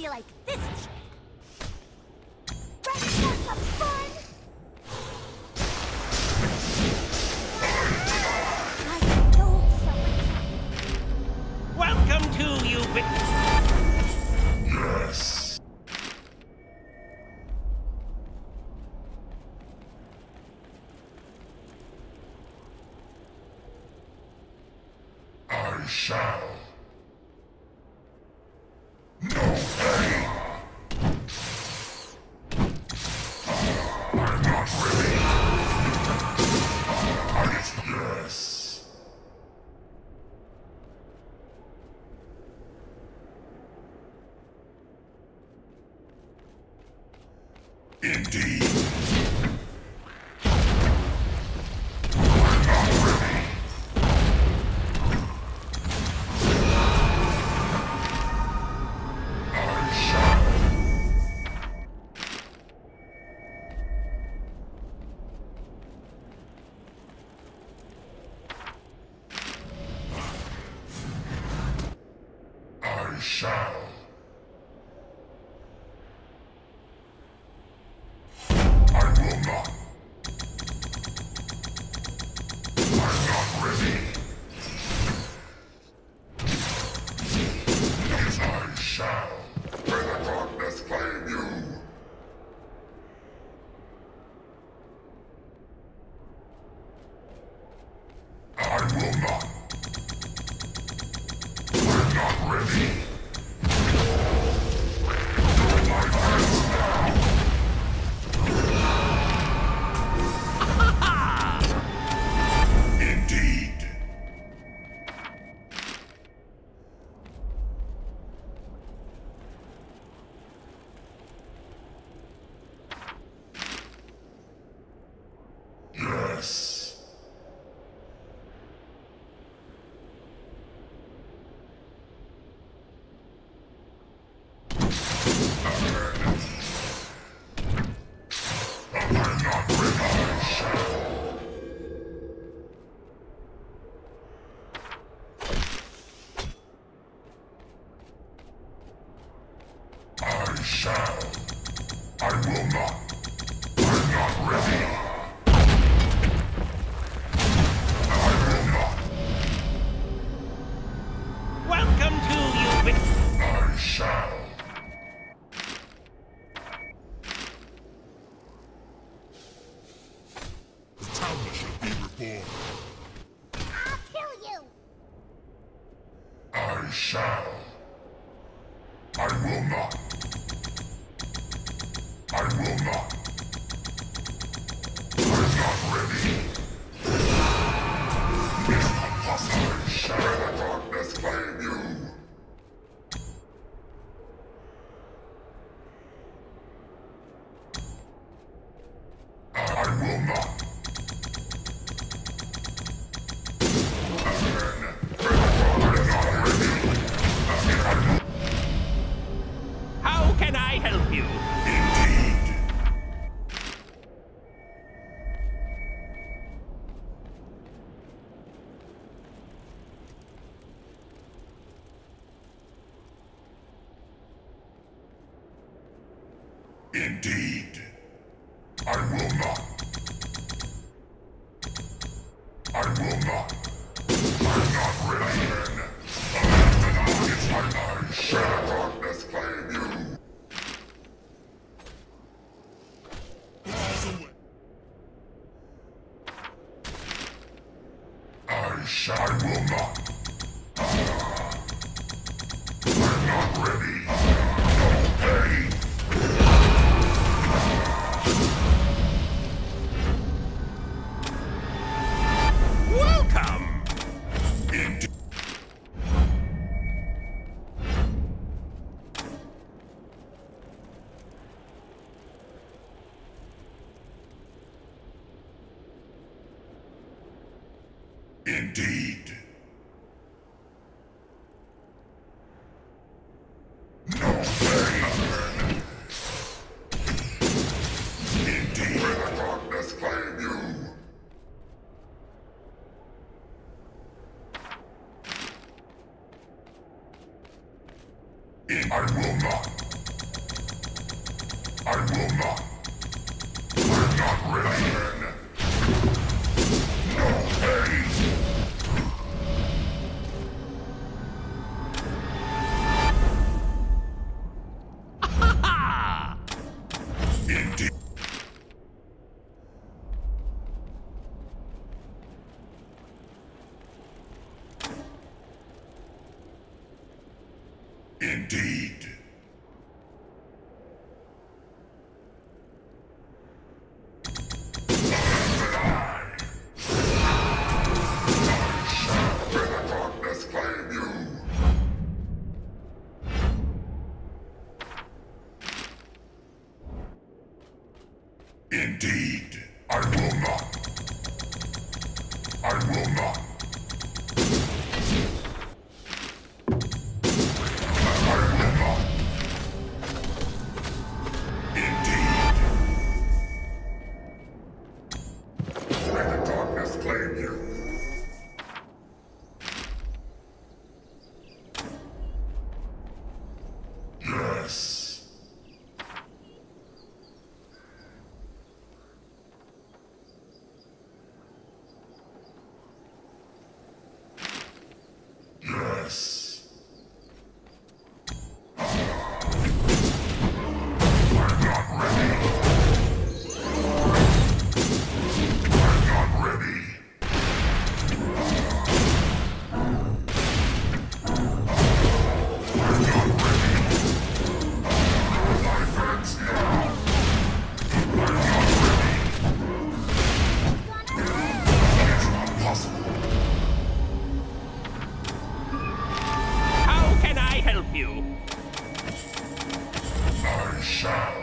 do you like this trick? Ready for some fun? I told someone. Welcome to you. Yes. I shall. Indeed. Shall. I will not. I'm not ready. I will not. Welcome to you. I shall. The tower shall be reborn. I'll kill you. I shall. Will not. I will not. I'm not ready. It's my I shall darkness claim you. I shall. Not. I'm not ready. Indeed. No. Indeed. Claim you. I will not. I will not. I'm not ready you. I shall.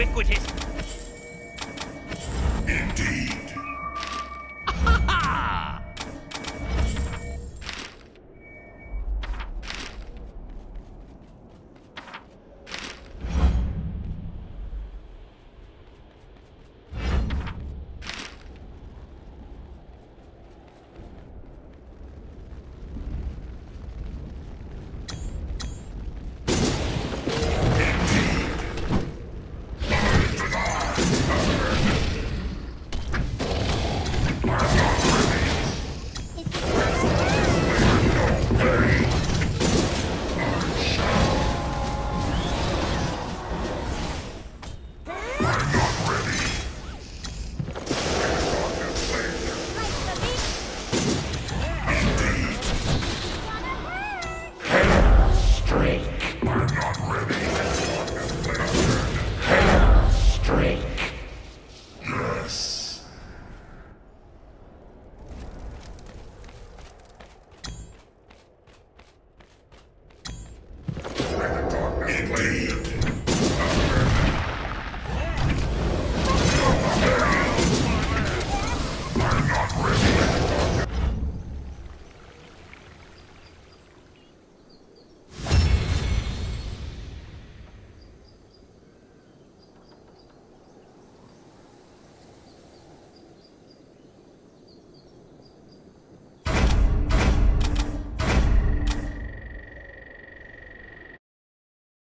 ubiquitous.